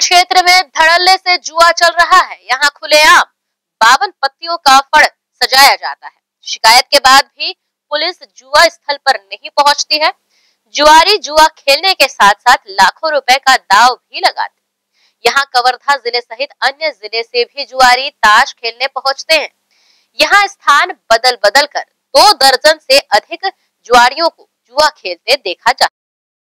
क्षेत्र में धड़ल्ले से जुआ चल रहा है। यहाँ खुलेआम बावन पत्तियों का फड़ सजाया जाता है। शिकायत के बाद भी पुलिस जुआ स्थल पर नहीं पहुँचती है। जुआरी जुआ खेलने के साथ साथ लाखों रुपए का दाव भी लगाते यहाँ कवर्धा ज़िले सहित अन्य ज़िले से भी जुआरी ताश खेलने पहुँचते हैं। यहाँ स्थान बदल बदल कर दो दर्जन से अधिक जुआरियों को जुआ खेलते देखा जाता